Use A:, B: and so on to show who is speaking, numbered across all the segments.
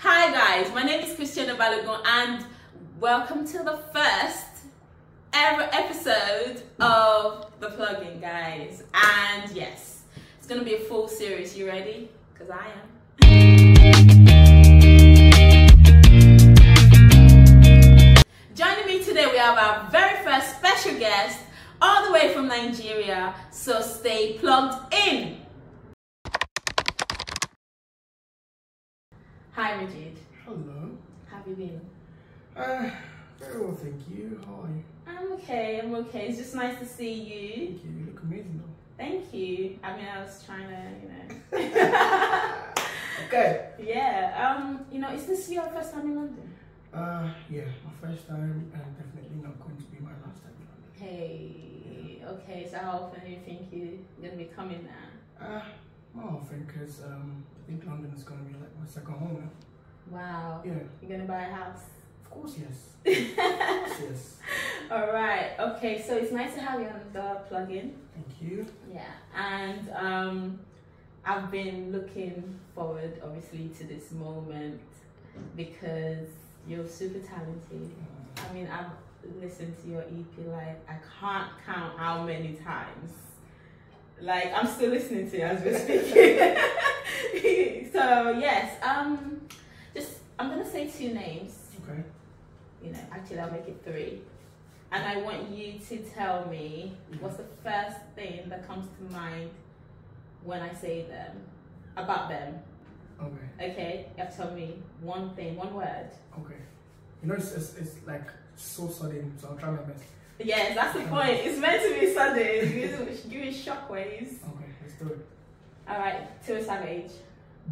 A: Hi guys, my name is Christiana Balogun and welcome to the first ever episode of The Plugin guys. And yes, it's gonna be a full series. You ready? Because I am. Joining me today we have our very first special guest all the way from Nigeria. So stay plugged in. Hi Majeeed,
B: Hello.
A: how have you been?
B: Uh, very well, thank you. How are you?
A: I'm okay, I'm okay. It's just nice to see you.
B: Thank you. You look amazing though.
A: Thank you. I mean, I was trying to, you know.
B: Okay.
A: yeah, um, you know, is this your first time in London?
B: Uh, yeah, my first time and definitely not going to be my last time in London.
A: Hey, okay, so how often do you think you're gonna be coming now?
B: Uh, more often because um, I think London is going to be like my second home now.
A: Wow.
B: Yeah,
A: You're gonna buy a house?
B: of course, yes. Of course, yes.
A: All right. Okay. So it's nice to have you on the plugin.
B: Thank you.
A: Yeah. And um, I've been looking forward, obviously, to this moment because you're super talented.
B: Uh,
A: I mean, I've listened to your EP like I can't count how many times. Like I'm still listening to you as we're speaking. so yes. Um, just I'm gonna say two names.
B: okay.
A: you know, actually I'll make it three. And I want you to tell me what's the first thing that comes to mind when I say them, about them.
B: Okay.
A: Okay? You have to tell me one thing, one word.
B: Okay. You know, it's, it's, it's like so sudden, so I'll try my best.
A: Yes, that's the point. It's meant to be sudden. Give me shockwaves.
B: Okay, let's do it.
A: All right, Tiwa Savage.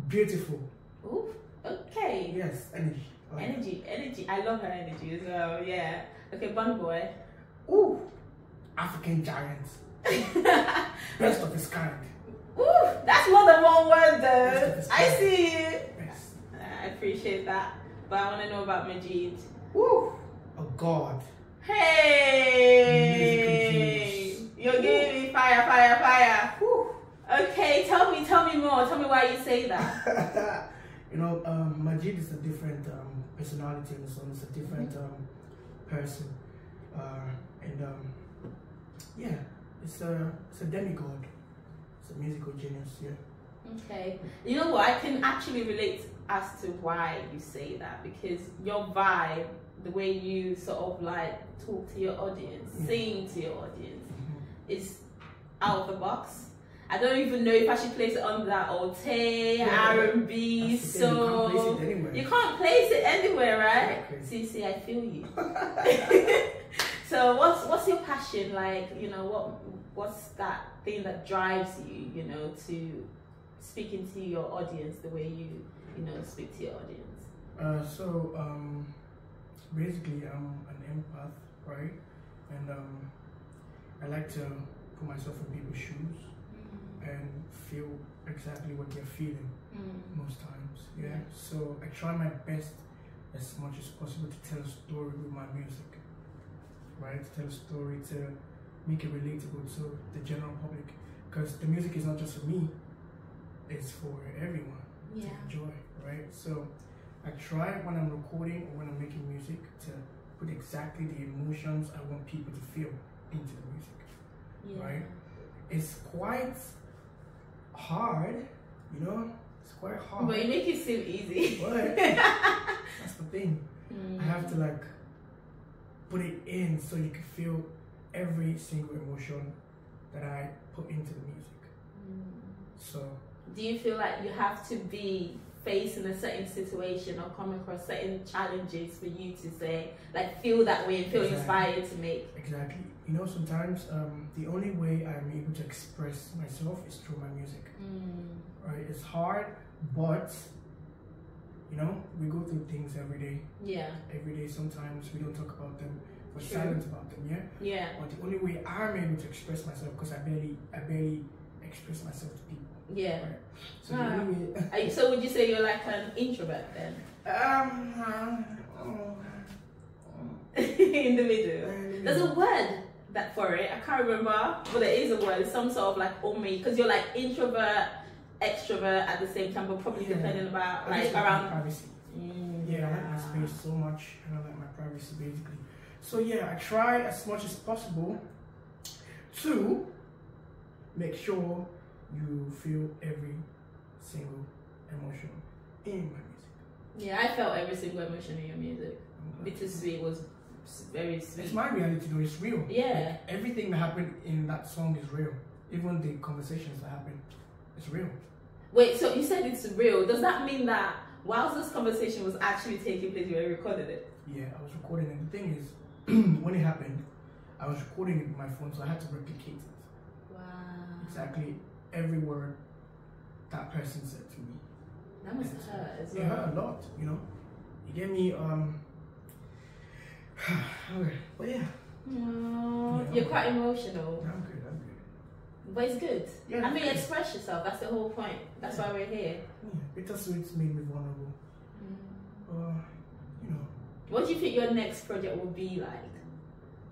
B: Beautiful.
A: Ooh, okay.
B: Yes, energy. Like
A: Energy, energy. I love her energy as well. Yeah. Okay, Burna Boy.
B: Ooh, African giant. Best of his kind.
A: Ooh, that's more than one word though.
B: Yes,
A: I see you.
B: Best.
A: I appreciate that. But I want to know about Majeeed.
B: Ooh, A god.
A: Hey! You're giving me fire, fire, fire. Whew. Okay, tell me, tell me more. Tell me why you say that.
B: you know, um, Majeeed is a different um, personality in the song. It's a different um, person, uh, and um, yeah, it's a it's a demigod. It's a musical genius. Yeah.
A: Okay. You know what? I can actually relate as to why you say that because your vibe, the way you sort of like talk to your audience,
B: Yeah.
A: sing to your audience,
B: Mhm.
A: is out of the box. I don't even know if I should place it under that Ote,
B: Yeah,
A: R&B,
B: That's the thing, you can't place
A: so you can't place it anywhere, right?
B: Exactly.
A: See, see, I feel you. so, what's what's your passion like? You know, what what's that thing that drives you? You know, to speaking to your audience the way you you know speak to your audience.
B: Uh, so um, basically, I'm an empath, right? And um, I like to put myself in people's shoes and feel exactly what they're feeling
A: Mm.
B: most times. Yeah.
A: Yeah.
B: So I try my best as much as possible to tell a story with my music, right? To tell a story to make it relatable to the general public, because the music is not just for me; it's for everyone
A: Yeah.
B: to enjoy, right? So I try when I'm recording or when I'm making music to put exactly the emotions I want people to feel into the music.
A: Yeah.
B: Right. It's quite hard, you know. It's quite hard.
A: But you make it seem easy.
B: But that's the thing.
A: Mm.
B: I have to like put it in so you can feel every single emotion that I put into the music.
A: Mm.
B: So
A: Do you feel like you have to be facing a certain situation or come across certain challenges for you to say, like, feel that way and feel
B: Exactly.
A: inspired to make?
B: exactly, you know, sometimes um, the only way I'm able to express myself is through my music.
A: Mm.
B: Right? It's hard, but you know, we go through things every day.
A: Yeah,
B: Every day, sometimes we don't talk about them. We're
A: True.
B: silent about them. Yeah.
A: yeah,
B: But the only way I'm able to express myself, because I barely, I barely express myself to people.
A: Yeah.
B: Right. So
A: Ah.
B: the only way.
A: Are you, so would you say you're like an introvert then?
B: Um, um, um,
A: In the middle. There's a word that for it. I can't remember, but there is a word. It's Some sort of like omi, because you're like introvert, extrovert at the same time, but probably
B: Yeah.
A: depending about like around.
B: privacy.
A: Mm,
B: Yeah, I like my space so much, and I like my privacy basically. So yeah, I try as much as possible to make sure you feel every single emotion in my music.
A: Yeah, I felt every single emotion in your music. Bittersweet was very sweet.
B: It's my reality though, it's real.
A: Yeah.
B: Like, everything that happened in that song is real. Even the conversations that happen, it's real.
A: Wait, so you said it's real. Does that mean that whilst this conversation was actually taking place, you recorded it?
B: Yeah, I was recording it. The thing is, when it happened, I was recording it with my phone, so I had to replicate it.
A: Wow.
B: Exactly every word that person said to me.
A: That must have hurt as
B: It hurt a lot, you know. It gave me um. okay, but yeah, Yeah.
A: You're quite emotional,
B: I'm good. I'm good.
A: but it's good.
B: Yeah,
A: I mean,
B: it's
A: express yourself. That's the whole point. That's why we're here.
B: Yeah, bittersweet made me vulnerable. Uh, you know,
A: What do you think your next project will be like?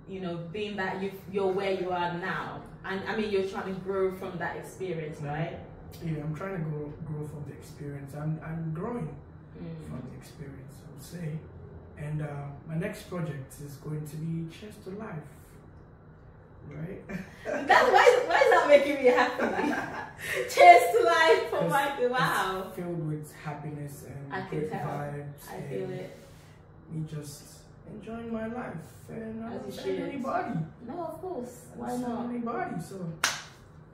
A: You know, being that you you're where you are now, and I mean you're trying to grow from that experience, right?
B: yeah, I'm trying to grow grow from the experience. I'm I'm growing
A: Mm.
B: from the experience, I would say. And uh, my next project is going to be Cheers to Life. Right?
A: That's why. Why is that making me happy? Cheers to life for Michael. Wow.
B: Filled with happiness and
A: I
B: good vibes.
A: I feel it.
B: Me just enjoying my life and I don't tell anybody.
A: No, of course.
B: I
A: Why not?
B: anybody. So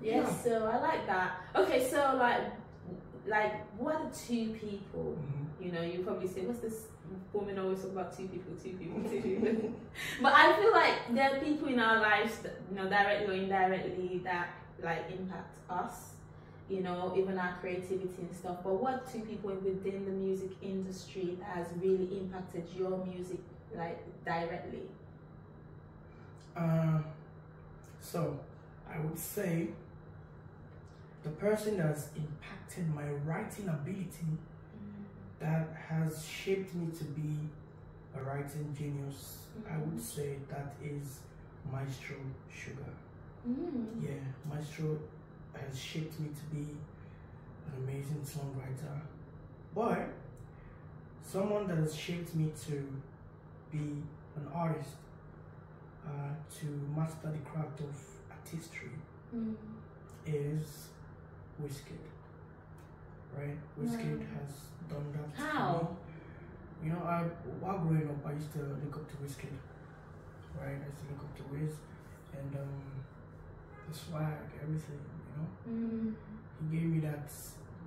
A: Yes.
B: Yeah.
A: So I like that. Okay. So like, like, what are two people?
B: mhm.
A: You know, you probably say, "What's this woman always talk about two people, two people, two people?" but I feel like there are people in our lives, that, you know, directly or indirectly, that like impact us. You know, even our creativity and stuff. But what two people within the music industry that has really impacted your music, like directly?
B: Uh, so I would say the person that's impacted my writing ability that has shaped me to be a writing genius, I would say that is Maestro Sugar.
A: Mm.
B: Yeah, Maestro has shaped me to be an amazing songwriter. But someone that has shaped me to be an artist, uh, to master the craft of artistry
A: Mm.
B: is Wizkid. Right?
A: Wow.
B: has done that.
A: How?
B: You know, I while growing up, I used to look up to Wizkid. Right? I used to look up to Wiz, and um, the swag, everything. You know,
A: Mm.
B: he gave me that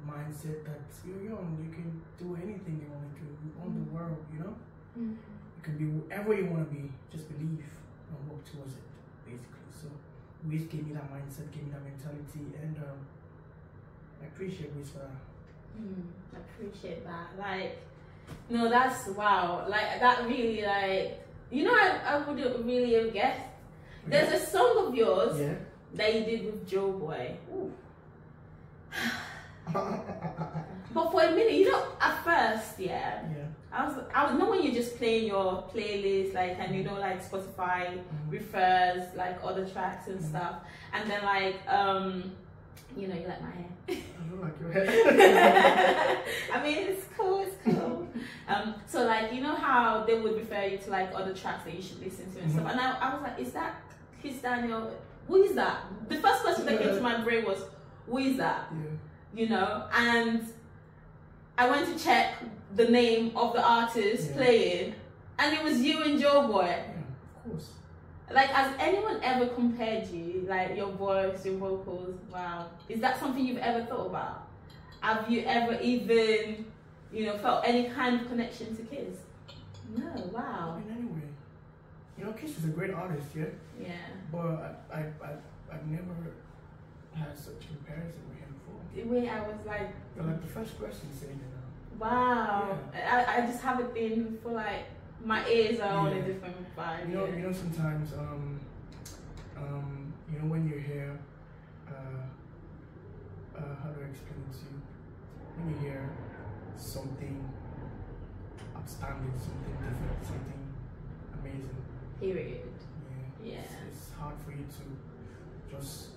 B: mindset that you're young, you can do anything you want to do. You own the
A: Mm.
B: world. You know,
A: Mm.
B: You can be whoever you want to be. Just believe and work towards it. Basically, so Wiz gave me that mindset, gave me that mentality, and um, I appreciate Wiz for that.
A: Mm, I appreciate that. Like, no, that's wow. Like that really, like, you know, I, I wouldn't really have guessed. There's a song of yours
B: Yeah.
A: that you did with Joeboy.
B: Ooh.
A: But for a minute, you know, at first, yeah,
B: yeah.
A: I was, I was, know when you're just playing your playlist, like, and you know, like Spotify
B: Mhm.
A: refers like other tracks and
B: Mhm.
A: stuff, and then like, um, you know, you like my hair.
B: I don't like your hair.
A: I mean, it's cool, it's cool. um, so like, you know how they would refer you to like other tracks that you should listen to and stuff.
B: Mhm.
A: And I, I was like, is that Kizz Daniel? Who is that? The first question that came to my brain was, who is that?
B: yeah.
A: You know, and I went to check the name of the artist
B: Yeah.
A: playing, and it was you and Joeboy.
B: Yeah. Of course.
A: Like, has anyone ever compared you, like your voice, your vocals? Wow, is that something you've ever thought about? Have you ever even, you know, felt any kind of connection to Kizz? No.
B: I
A: Wow.
B: mean, anyway, you know, Kizz is a great artist, yeah.
A: Yeah.
B: But I, I, I, I've never had such comparison with him
A: way I was like,
B: You're like the first person saying it now.
A: wow. I, I just have a thing for like my ears are on a different vibe.
B: You know,
A: yeah.
B: you know, sometimes, um, um, you know, when you're here, uh, uh, how do I explain it to you? When you hear something outstanding, something different, something amazing,
A: Period.
B: yeah,
A: Yeah.
B: It's, it's hard for you to just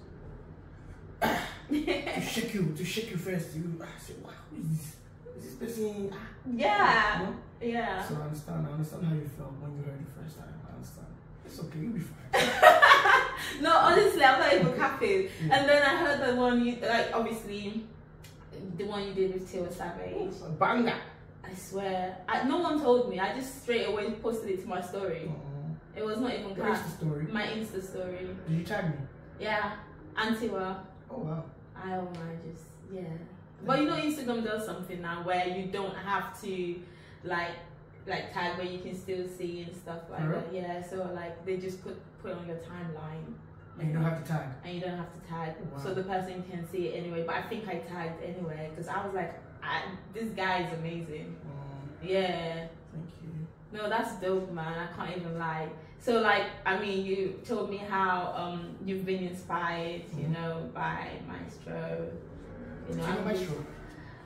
B: to shake you, to shake you first. You I say, wow, who is this? is this person? ah,"
A: Yeah.
B: You know?
A: Yeah.
B: So I understand. I understand how you felt when you heard it first time. I understand. It's okay. You'll be fine.
A: no, honestly, I'm not even capping.
B: Yeah.
A: And then I heard the one you like, obviously, the one you did with Tiwa Savage.
B: A banger.
A: I swear, I, no one told me. I just straight away posted it to my story.
B: Uh-uh.
A: It was not even
B: What is the story?
A: My Insta story.
B: Did you tag me?
A: Yeah, Antiwa.
B: Oh wow.
A: I don't mind just yeah. But you know Instagram does something now where you don't have to like like tag where you can still see and stuff like
B: For real?
A: that. Yeah, so like they just put put on your timeline.
B: And you don't have to tag.
A: and you don't have to tag,
B: Wow.
A: so the person can see it anyway. But I think I tagged anyway because I was like, I, this guy is amazing.
B: Um,
A: Yeah,
B: thank you.
A: no, that's dope, man. I can't even lie. So like, I mean, you told me how um you've been inspired, you
B: Mhm.
A: know, by Maestro. You know,
B: you know
A: I'm
B: my
A: just-
B: show?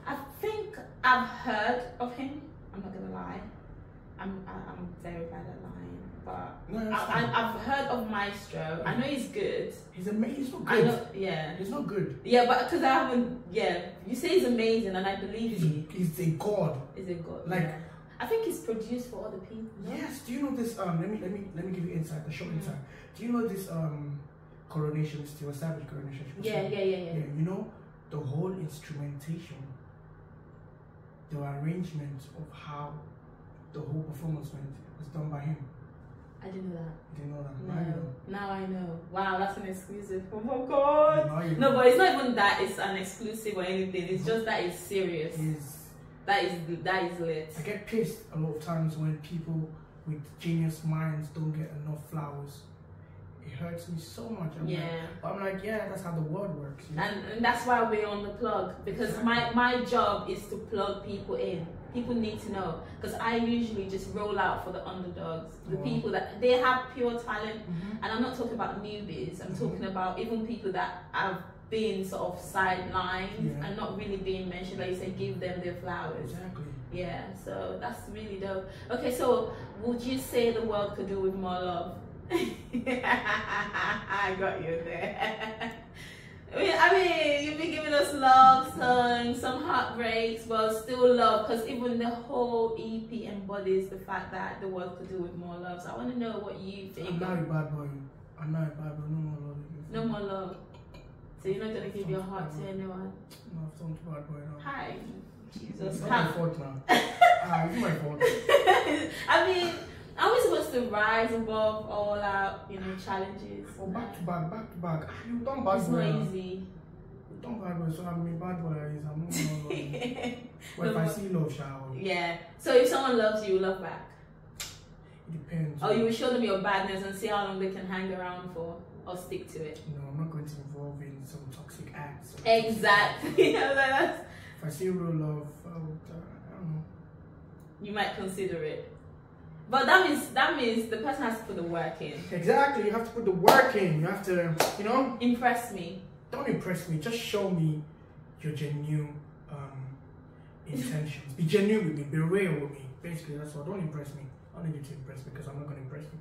A: I think I've heard of him. I'm not gonna lie. I'm I'm very bad at lying, but
B: No,
A: I, I, I've heard of Maestro. I know he's good.
B: He's amazing. He's not
A: I
B: good.
A: know, yeah.
B: He's not good.
A: Yeah, but because I haven't, yeah, you say he's amazing, and I believe
B: He's,
A: you.
B: he's a god.
A: Is it good?
B: Like-
A: yeah. I think it's produced for other people. no?
B: Yes. Do you know this? Um, let me let me let me give you insight. A short
A: Mhm.
B: insight. Do you know this? Um, coronation, Tiwa Savage coronation.
A: Yeah, yeah, yeah, yeah.
B: Yeah, you know, the whole instrumentation, the arrangement of how the whole performance went was done by him.
A: I didn't know that.
B: You didn't know that? Now you
A: No,
B: know.
A: now I know. Wow, that's an exclusive. Oh my god. No,
B: know.
A: but it's not even that it's an exclusive or anything. It's just that it's serious.
B: He's-
A: That is that is lit.
B: I get pissed a lot of times when people with genius minds don't get enough flowers. It hurts me so much. I'm like,
A: Yeah.
B: but I'm like, yeah, that's how the world works. You know?
A: And, and that's why we're on the plug because my, my job is to plug people in. People need to know because I usually just roll out for the underdogs, the
B: Wow.
A: people that they have pure talent.
B: Mhm.
A: And I'm not talking about newbies. I'm
B: Mhm.
A: talking about even people that have been sort of sidelined
B: Yeah.
A: and not really being mentioned. Like you said, give them their flowers.
B: Exactly.
A: Yeah, so that's really dope. Okay, so would you say the world could do with more love? I got you there. I mean, I mean, you've been giving us love songs, some heartbreaks, but still love. Because even the whole EP embodies the fact that the world could do with more love. So I want to know what you
B: I'm
A: think.
B: not a bad boy. I'm not a bad boy. No more love.
A: No more love. So you're not gonna give your heart to anyone.
B: No, I've turned to bad boy now.
A: Hi, Jesus.
B: It's not my fault now. ah, it's my fault.
A: I mean, are we supposed to rise above all our, you know, challenges?
B: Oh, back to back, back to back. Ah, You done bad
A: It's
B: boy.
A: not
B: now.
A: easy.
B: You done bad boy, so I'm a bad boy. I'm not love. Well, if I see love, shall
A: yeah. So if someone loves you, you love back.
B: it depends.
A: Or you will show them your badness and see how long they can hang around for, or stick to it.
B: No, I'm not going to involve in some toxic acts.
A: Exactly. You know, that's-
B: If I see real love, I would, uh, I don't know.
A: you might consider it. But that means that means the person has to put the work in.
B: Exactly, you have to put the work in. You have to, you know,
A: Impress me.
B: don't impress me. Just show me your genuine um, intentions. Be genuine with me. Be real with me. Basically, that's all. Don't impress me. I don't need you to impress me because I'm not going to impress you.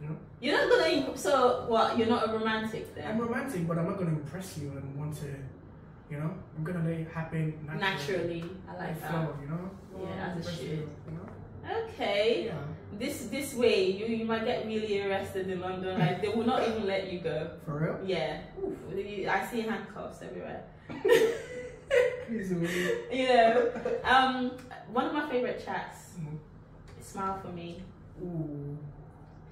B: You know,
A: You're not gonna. So what? You're not a romantic then.
B: I'm romantic, but I'm not going to impress you and want to, you know, I'm going to let it happen naturally.
A: Naturally, I like that.
B: flow, you know?
A: Yeah, as
B: Impress
A: should.
B: you, know?
A: Okay.
B: Yeah.
A: This this way, you you might get really arrested in London. Like they will not even let you go.
B: For real?
A: Yeah. Oof, I see handcuffs everywhere. You know. Um, one of my favorite tracks,
B: Mhm.
A: "Smile for Me."
B: Ooh.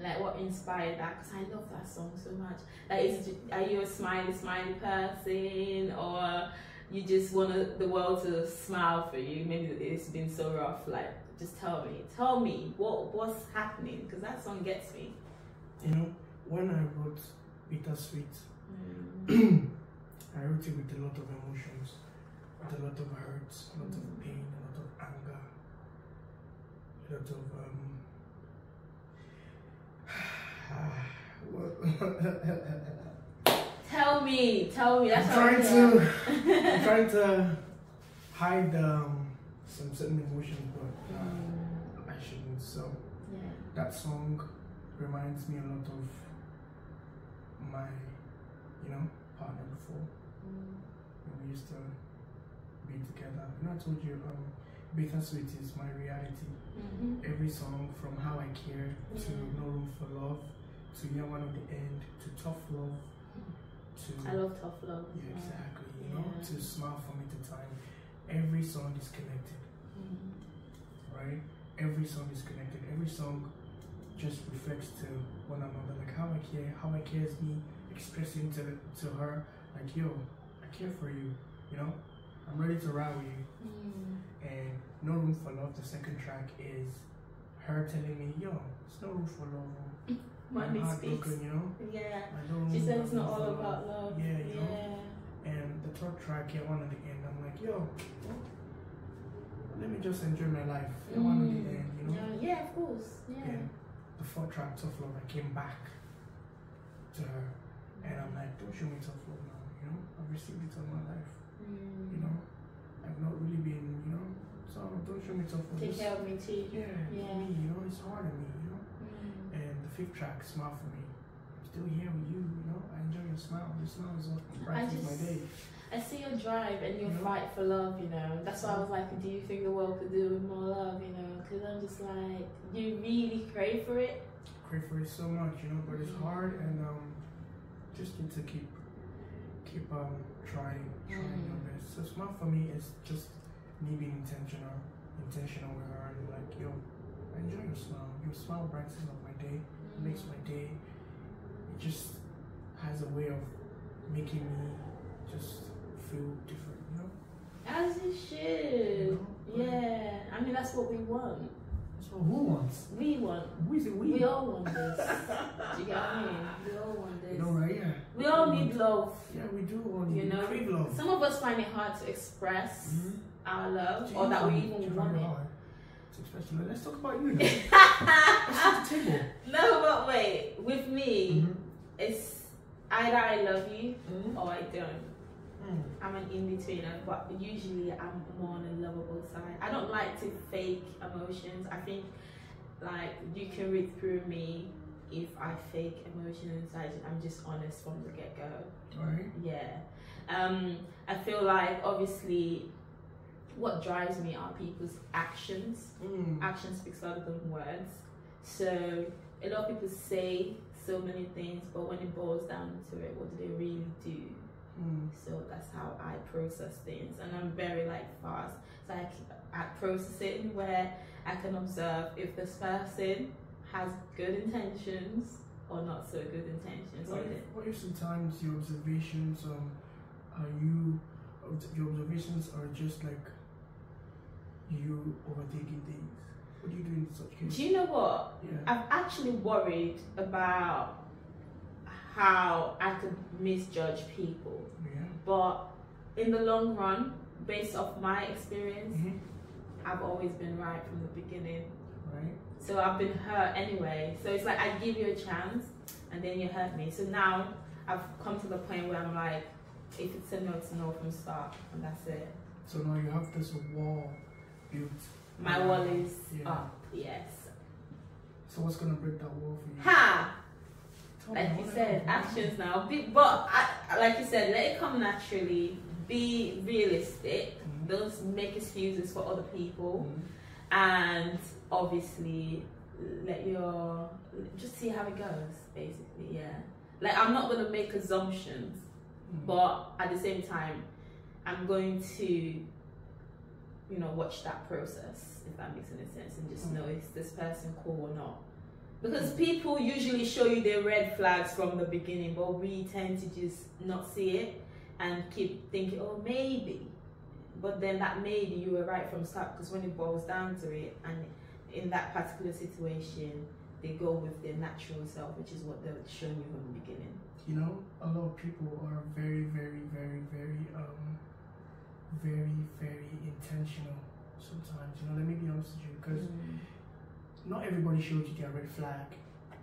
A: Like what inspired that? Because I love that song so much. Like, is are you a smiley, smiley person, or you just want the world to smile for you? Maybe it's been so rough. Like, just tell me, tell me what what's happening, because that song gets me.
B: You know, when I wrote Bittersweet,
A: Mm.
B: I wrote it with a lot of emotions, with a lot of hurt, a lot of pain, a lot of anger, a lot of um.
A: Tell me, tell me. That's
B: I'm trying to, I'm trying to hide um, some certain emotions, but uh,
A: Mm,
B: I shouldn't. So
A: yeah.
B: that song reminds me a lot of my, you know, partner before.
A: Mm.
B: And we used to be together. And I told you, um, Bittersweet is my reality.
A: Mhm.
B: Every song from How I Care to
A: Yeah.
B: No Room for Love to Young One of the End to Tough Love to
A: I love tough love.
B: yeah, exactly. You know,
A: Yeah.
B: to Smile for Me to Time. Every song is connected,
A: Mhm.
B: right? Every song is connected. Every song just reflects to one another. Like How I Care, How I Care is me expressing to to her, like, yo, I care for you. You know, I'm ready to ride with you.
A: Mm.
B: And No Room for Love, the second track, is her telling me, yo, it's no room for love. oh.
A: Money
B: I'm
A: speaks.
B: heartbroken, you know?
A: Yeah.
B: Don't
A: She said it's not all
B: for
A: about love.
B: Yeah, you know? And the third track, yeah, one at the end, I'm like, yo, let me just enjoy my life. Yeah, one at the
A: Mm.
B: end, you know?
A: Yeah, yeah, of course. Yeah.
B: And the fourth track, Tough Love, I came back to her. And I'm like, don't show me tough love now, you know? I've received it all my life,
A: Mm.
B: you know? I've not really been, you know? So don't show me tough.
A: Take care of me too.
B: Yeah,
A: Yeah.
B: me, you know, it's hard on me, you know.
A: Mm.
B: And the fifth track, Smile for Me. I'm still here with you, you know. I enjoy your smile. Your smile is what brightens my day.
A: I see your drive and your
B: You know?
A: fight for love, you know. That's why I was like, do you think the world could do with more love, you know? Because I'm just like, you really crave for it.
B: Crave for it so much, you know, but it's
A: Mhm.
B: hard and um just need to keep keep um trying, trying
A: Mhm.
B: your best. So smile for me is just me being intentional, intentional with her and like, yo, I enjoy your smile. Your smile brightens up my day, it makes my day. It just has a way of making me just feel different, you know?
A: As you should.
B: You know?
A: Yeah. I mean, that's what we want.
B: So who wants?
A: We want.
B: Who is it we?
A: We all want this. Do you get what I mean? We all want
B: You
A: this.
B: know, right? Yeah.
A: We all need love.
B: Yeah, we do all need
A: You know,
B: crave love.
A: Some of us find it hard to express
B: Mhm.
A: our love
B: Do
A: or that we even want it.
B: hard to express love? Let's talk about you. Let's set the table.
A: no, but wait. With me,
B: Mhm.
A: it's either I love you
B: Mhm.
A: or I don't.
B: Mm.
A: I'm an in betweener, but usually I'm more on the lovable side. I don't like to fake emotions. I think like you can read through me if I fake emotions. I, I'm just honest from the get go.
B: Right?
A: Yeah. Um, I feel like obviously what drives me are people's actions.
B: Mm.
A: Action speaks louder than words. So a lot of people say so many things, but when it boils down to it, what do they really do?
B: Mm.
A: So that's how I process things, and I'm very like fast. So I, I process it in where I can observe if this person has good intentions or not so good intentions.
B: What if, what if sometimes your observations um are you your observations are just like you overthinking things? What do you do in such cases?
A: Do you know what?
B: yeah.
A: I've actually worried about how I could misjudge people,
B: yeah.
A: but in the long run, based off my experience,
B: Mhm.
A: I've always been right from the beginning.
B: Right.
A: So I've been hurt anyway. So it's like I give you a chance and then you hurt me. So now I've come to the point where I'm like, if it's a no, it's a no from start, and that's it.
B: So now you have this wall built.
A: My
B: around-
A: wall is
B: yeah.
A: up, yes.
B: So what's gonna break that wall for you?
A: Ha!
B: Tell
A: Like you said, actions now. Be, but I, like you said, let it come naturally. Be realistic.
B: Mhm.
A: Don't make excuses for other people.
B: Mhm.
A: and obviously let your just see how it goes basically yeah. Like i'm not going to make assumptions
B: Mhm.
A: but at the same time i'm going to you know watch that process if that makes any sense and just know is this person cool or not. Because people usually show you their red flags from the beginning but we tend to just not see it and keep thinking oh maybe. But then that maybe you were right from start because when it boils down to it and in that particular situation they go with their natural self which is what they're showing you from the beginning.
B: You know, a lot of people are very, very, very, very, um, very, very intentional sometimes. You know, let me be honest with you, because not everybody shows you their red flag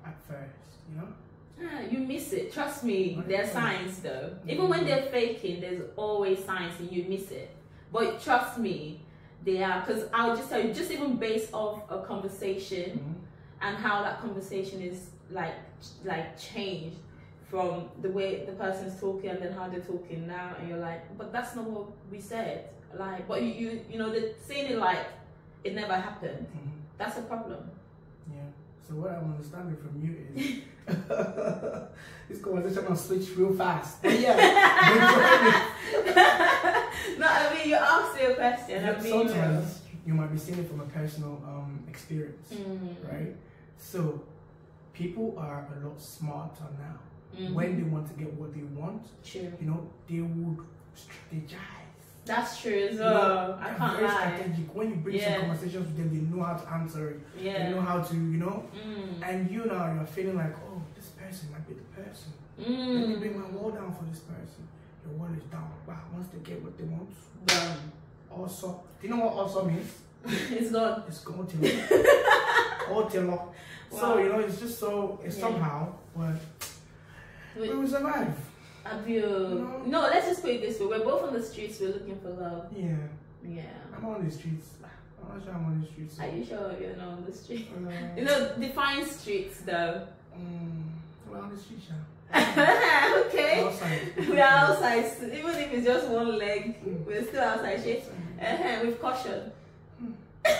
B: at first. You know,
A: Ah, you miss it. Trust me there are signs though. Even when they're faking there's always signs and you miss it. But trust me they are because i'll just tell you just even based off a conversation
B: Mhm.
A: and how that conversation is like like changed from the way the person's talking and then how they're talking now and you're like but that's not what we said Like, but you, you, you know, the saying it like it never happened.
B: Mhm.
A: That's a problem.
B: Yeah. So what I'm understanding from you is this conversation will switch real fast. But yeah.
A: No, I mean you asked me a question. Mean,
B: Sometimes you might be seeing it from a personal um, experience,
A: Mm,
B: right? So people are a lot smarter now.
A: mhm.
B: When they want to get what they want,
A: True.
B: you know, they would strategize.
A: That's true as
B: You know,
A: well. I can't
B: very
A: lie.
B: strategic. When you bring
A: Yeah.
B: some conversations with them, they know how to answer it. Yeah. They know how to, you know.
A: Mm.
B: And you now you're feeling like, oh, this person might be the person. Let me bring my
A: Mm.
B: wall down for this person. Your wall is down. Wow, once they get what they want,
A: Done.
B: Also, do you know what also means?
A: it's gone.
B: It's going to all till So you know, it's just so it's
A: Yeah.
B: somehow, but we
A: Wait,
B: will survive.
A: have you?
B: No.
A: No, let's just put it this way: we're both on the streets. We're looking for love.
B: Yeah,
A: Yeah.
B: I'm on the streets. I'm not sure I'm on the streets. so,
A: Are you sure you're not on the street?
B: uh,
A: You know, define streets though.
B: mm, we're on the streets, yeah.
A: okay.
B: Outside.
A: We are outside, even if it's just one leg,
B: Mm.
A: we're still outside. Shit. Uh-huh, with caution.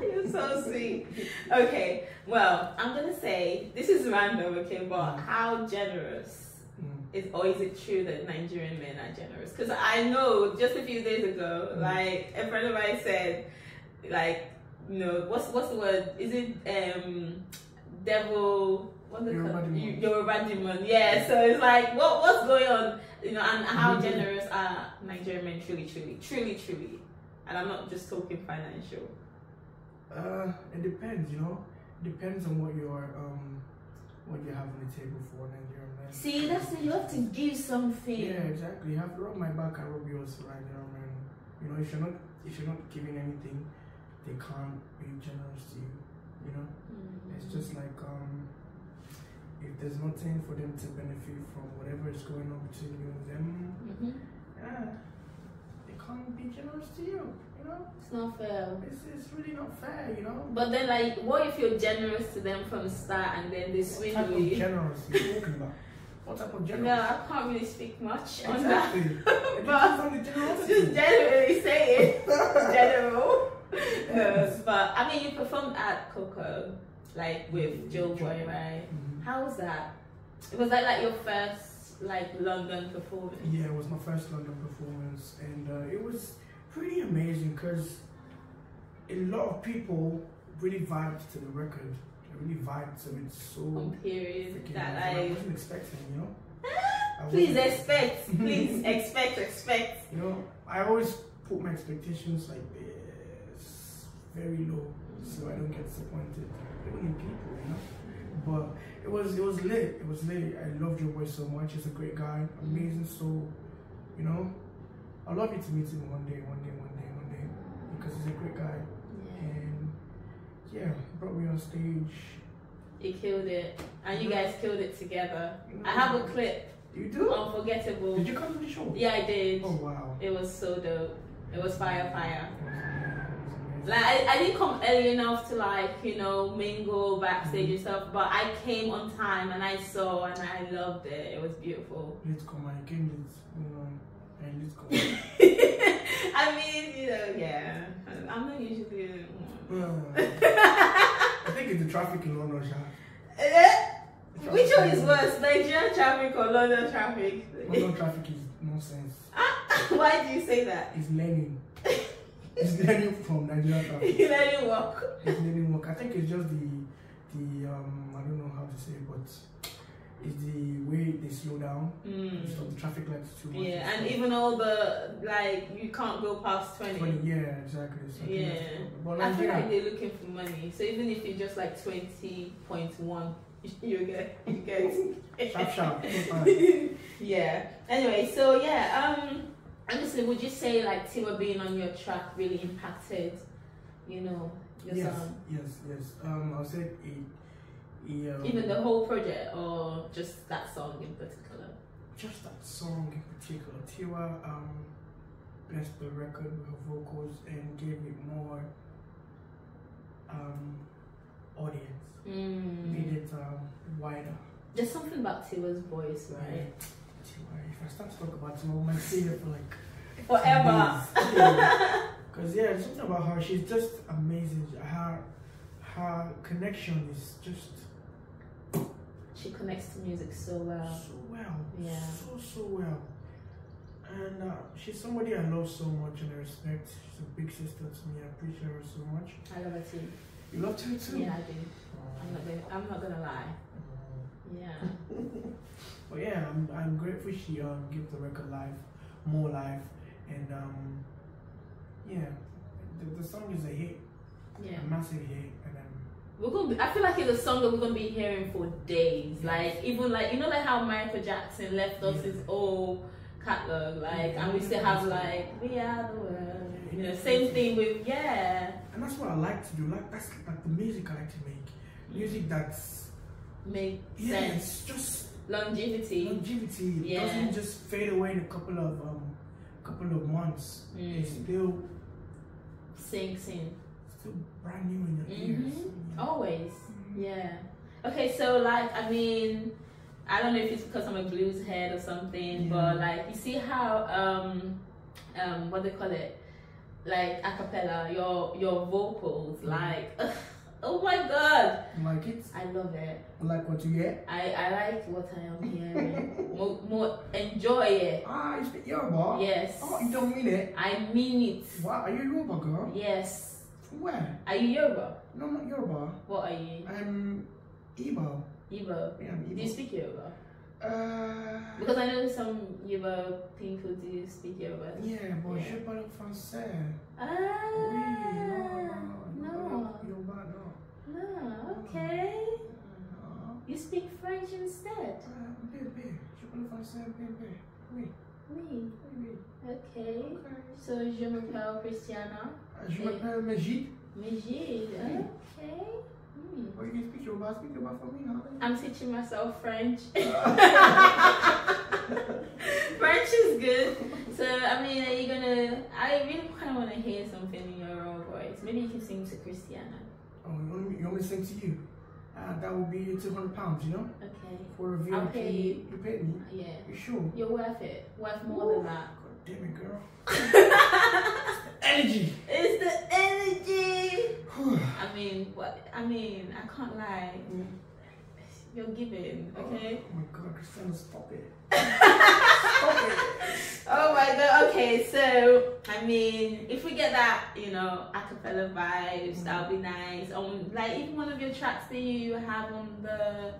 A: You're so sweet. Okay, well, I'm gonna say this is random, okay, but
B: Mm.
A: how generous
B: Mm.
A: is or is it true that Nigerian men are generous? Because I know just a few days ago,
B: Mm.
A: like a friend of mine said, like, you know, what's what's the word? Is it um devil? What's it
B: Yoruba
A: called?
B: demon.
A: Yoruba demon. Yeah. So it's like, what what's going on? You know, and how
B: Mhm.
A: generous are Nigerian men? Truly, truly, truly, truly. And I'm not just talking financial.
B: Uh, it depends, you know. it Depends on what your um, what you have on the table for Nigerian men.
A: See, that's it. You have to give something.
B: Yeah, exactly. You have to rub my back and rub yours, right? You know, man. You know, if you're not if you're not giving anything, they can't be generous to you. You know,
A: Mm.
B: it's just like um, if there's nothing for them to benefit from whatever is going on between you and them,
A: Mhm.
B: yeah, they can't be generous to you. You know,
A: It's not fair.
B: it's, it's really not fair. You know.
A: But then, like, what if you're generous to them from the start and then they
B: What type
A: swindle
B: of
A: you?
B: generous are you talking about? What type of generous?
A: No, I can't really speak much on that.
B: Exactly.
A: But-. Just generally say it. General.
B: Yes.
A: Uh, but I mean, you performed at KOKO, like with Joeboy, right?
B: Mhm.
A: How was that? Was that like your first like London performance?
B: Yeah, it was my first London performance, and uh, it was pretty amazing because a lot of people really vibed to the record. They really vibed to it so
A: On period that.
B: I
A: I
B: wasn't expecting, you know.
A: Please expect, please expect, expect.
B: You know, I always put my expectations like this, very low, so I don't get disappointed, even in people, you know. Was it was lit. It was lit. I love your Boy so much. He's a great guy, amazing soul. You know, I'd love you to meet him one day, one day, one day, one day, because he's a great guy. And yeah, brought me on stage.
A: He killed it, and you guys killed it together. I have a clip,
B: You do?
A: unforgettable.
B: Did you come to the show?
A: Yeah, I did.
B: Oh wow.
A: It was so dope. It was fire, fire.
B: It was amazing. It was amazing.
A: Like I, I didn't come early enough to like you know mingle backstage and stuff, but I came on time and I saw and I loved it. It was beautiful.
B: Let's come on, you know, and let's go.
A: I mean, you know, yeah. I'm not usually.
B: Uh, I think it's the traffic in London, Sha.
A: Eh, Which one is worse, Nigerian traffic or London traffic?
B: London traffic is nonsense.
A: Why do you say that?
B: It's learning. it's learning from Nigerian traffic.
A: You let it walk.
B: Learning work. I think it's just the the um I don't know how to say it, but it's the way they slow down.
A: Mm.
B: Stop the traffic lights too much.
A: Yeah, and even all the like, you can't go past twenty.
B: Funny, yeah, exactly. So I think
A: Yeah.
B: But
A: I feel
B: Nigeria,
A: like they're looking for money. So even if you're just like twenty point one, you get you get
B: sharp, sharp.
A: yeah. Anyway, so yeah, um honestly would you say like Tiwa being on your track really impacted, you know, your
B: Yes,
A: song?
B: yes, yes. Um, I'll say it. it um,
A: Even the whole project or just that song in particular?
B: just that song in particular, Tiwa um blessed the record with her vocals and gave it more um audience,
A: Mm.
B: made it um wider.
A: There's something about Tiwa's voice, right?
B: Tiwa, if I start to talk about Tiwa, we might stay here for like
A: Forever.
B: Because yeah, something about her, she's just amazing. Her her connection is just
A: She connects to music so well.
B: so well.
A: Yeah.
B: So so well. And uh, she's somebody I love so much and I respect. She's a big sister to me. I appreciate her so much.
A: I love her too.
B: You love her too?
A: Yeah, I do. I'm not gonna, I'm not gonna lie. Yeah.
B: But yeah, I'm, I'm grateful she um gave the record life, more life, and um yeah, the, the song is a hit,
A: Yeah.
B: a massive hit, and um
A: We're gonna be, I feel like it's a song that we're gonna be hearing for days. Like even like you know like how Michael Jackson left us
B: Yeah.
A: his old catalog, like and we still have like We Are the World. You know, same thing with yeah.
B: and that's what I like to do. Like that's like the music I like to make, music that's
A: Make
B: yeah,
A: sense.
B: just
A: Longevity.
B: longevity.
A: Yeah.
B: doesn't just fade away in a couple of um couple of months.
A: Mm.
B: It's still
A: Sing sing.
B: still brand new in your
A: Mhm.
B: ears.
A: Always.
B: Mhm.
A: Yeah. Okay, so like I mean, I don't know if it's because I'm a blues head or something,
B: Yeah.
A: but like you see how um um what they call it, like a cappella, your your vocals,
B: Mhm.
A: like oh my god,
B: You like it?
A: I love it.
B: You like what you hear?
A: I I like what I am hearing. more, more enjoy it.
B: Ah, you speak Yoruba?
A: Yes.
B: Oh, you don't mean it?
A: I mean it.
B: Wow, are you a Yoruba girl?
A: Yes.
B: From where?
A: Are you Yoruba?
B: No, not Yoruba.
A: What are you?
B: I'm Igbo.
A: Igbo.
B: Yeah, I'm
A: Do you speak Yoruba?
B: Uh,
A: Because I know some Yoruba people do speak Yoruba.
B: yeah, but
A: Yeah.
B: je parle français.
A: Ah,
B: Oui, non,
A: no,
B: non, Yoruba, no.
A: no, okay. You speak French instead.
B: bébé, je parle français, bébé. Oui,
A: Oui, okay. So je m'appelle Christiana
B: Uh, je m'appelle Majeeed.
A: Megid.
B: Oui.
A: Okay. Hmm.
B: Oh, you can speak Yoruba, speak Yoruba for me now.
A: I'm teaching myself French.
B: Uh,
A: French is good. So I mean, are you gonna? I really kind of want to hear something in your own voice. Maybe you can sing to Christiana.
B: Oh, you want, me, you want me to sing to you? Uh, that would be 200 pounds, you know?
A: Okay.
B: For a VIP.
A: I'll pay you.
B: You paid me?
A: Yeah.
B: You sure?
A: You're worth it. Worth more than that.
B: God damn it, girl. Energy.
A: It's the energy. I mean, what? I mean, I can't lie. You're giving, oh, okay?
B: Oh my god, Christina, stop it. stop it.
A: Oh my god. Okay, so I mean, if we get that, you know, acapella vibes, that would be mm-hmm. nice. On like even one of your tracks that you have on the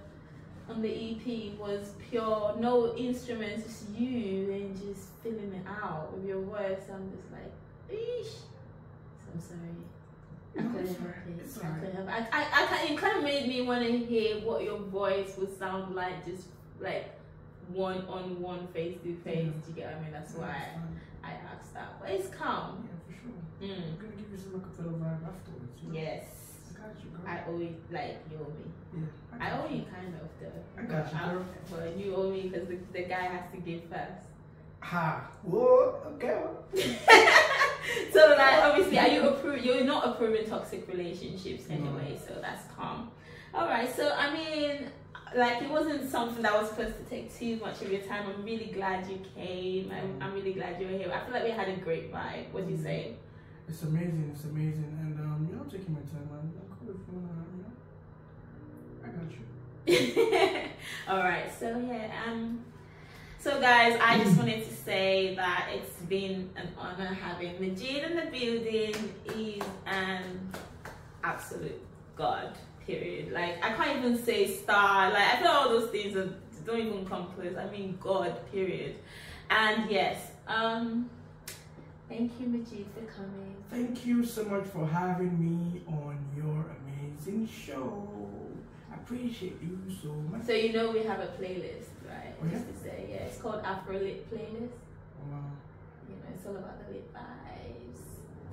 A: on the EP was pure, no instruments, just you and just filling it out with your voice. I'm just like, eesh. So I'm sorry. I
B: No,
A: couldn't
B: it's
A: help
B: alright.
A: I
B: alright.
A: couldn't help it. I, I, I, it kind of made me want to hear what your voice would sound like, just like one on one, face to face. Do you get what I mean? That's why I asked that. But it's calm.
B: Yeah, for sure.
A: Mm.
B: I'm gonna give you some acapella vibe afterwards. You know?
A: Yes.
B: I got you, girl.
A: I owe you, like, you owe me.
B: yeah.
A: I
B: got
A: owe you kind of, though.
B: I got you, girl.
A: But you owe me because the, the guy has to give first.
B: Ha. Whoa. Okay.
A: so like obviously are you appro- you're not approving toxic relationships anyway so that's calm all right so i mean like it wasn't something that was supposed to take too much of your time i'm really glad you came i'm, I'm really glad you were here i feel like we had a great vibe what do you say
B: It's amazing. It's amazing. And um, you know, I'm taking my time, man. I'm cool if you wanna, you know. I got you.
A: all right so yeah um so guys i just wanted to say that it's been an honor having Majeeed in the building. He's an absolute god period. Like i can't even say star. Like i feel all those things are, don't even come close. I mean god period. And yes um thank you Majeeed for coming.
B: Thank you so much for having me on your amazing show. I appreciate you so much.
A: so you know we have a playlist right
B: Oh, yeah?
A: just to say yeah it's called afro lit playlist
B: Wow.
A: You know, it's all about the lit vibes.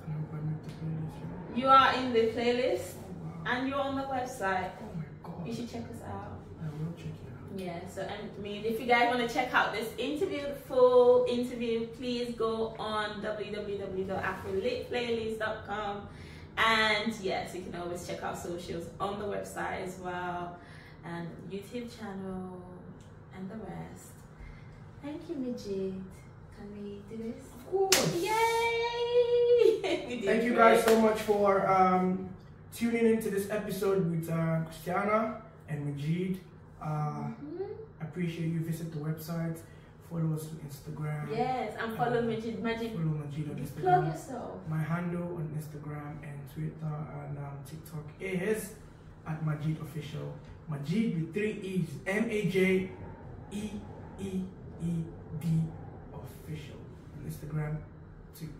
B: I hope I the playlist. right?
A: You are in the playlist
B: Oh, wow.
A: and you're on the website.
B: Oh my god.
A: You should check us out.
B: I will check it out.
A: Yeah, so and I mean, if you guys want to check out this interview, the full interview, please go on www.afrolitplaylist.com. And yes, you can always check out socials on the website as well, and YouTube channel, and the rest. Thank you, Majeeed. Can we do this?
B: Of course.
A: Yay! We did
B: Thank you guys so much for um, tuning into this episode with uh, Christiana and Majeeed. Uh,
A: Mhm.
B: appreciate you visit the website, follow us on Instagram,
A: Yes, and follow Magic Magic.
B: follow Majeeed on Instagram.
A: Plug yourself.
B: My handle on Instagram and Twitter and um, TikTok is at Majeeed Official. Majeeed with three E's. M A J E E E D Official. On Instagram,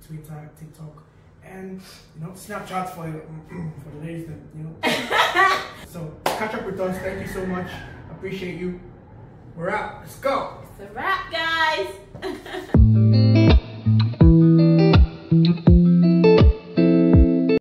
B: Twitter, TikTok, and you know Snapchat for for the ladies that you know. so catch up with us. Thank you so much. Appreciate you. We're out. Let's go.
A: It's a wrap, guys.